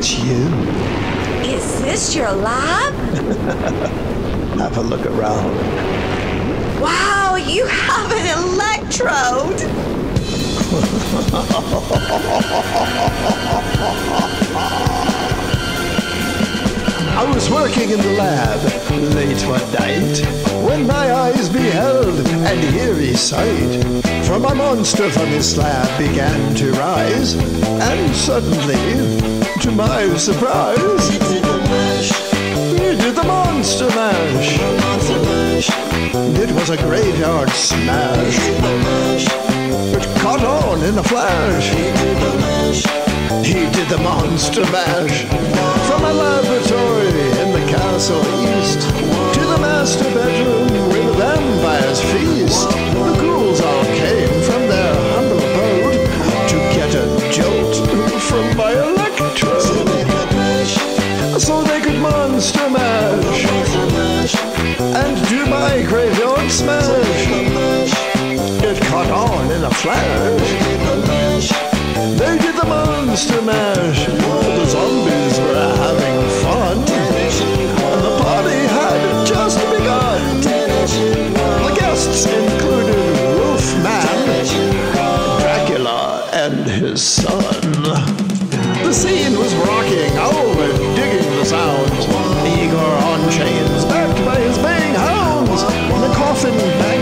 it's you. Is this your lab? Have a look around. Wow, you have an electrode! I was working in the lab late one night when my eyes beheld an eerie sight. For my monster from his slab began to rise, and suddenly, to my surprise, he did the mash. He did the monster mash. It was a graveyard smash. It caught on in a flash. He did the monster mash from a laboratory in the castle east to the master bedroom caught on in a flash. They did the monster mash. The zombies were having fun. And the party had just begun. The guests included Wolfman, Dracula, and his son. The scene was rocking, oh, all were digging the sounds. Igor on chains, backed by his baying hounds. The coffin bangers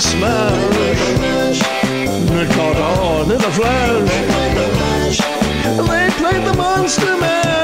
smash. It caught on in a flash. They played the monster mash.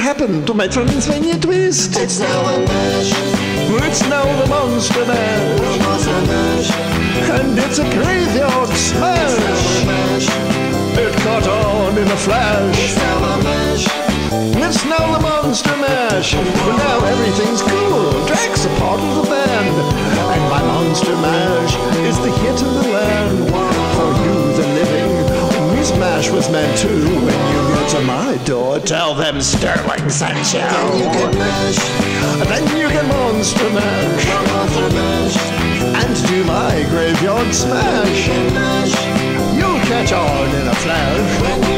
Happened to my Transylvania Twist? It's now a mash. It's now the monster mash. And it's a graveyard smash. It caught on in a flash. It's now the Monster Mash. Well, now everything's cool. Drac's a part of the band. And my Monster Mash is the hit in the land. For you, the living, we smash was meant to. When you get to my door, tell them Sterling sent you. Then you can mash. Then you can Monster Mash. And do my graveyard smash. You'll catch on in a flash.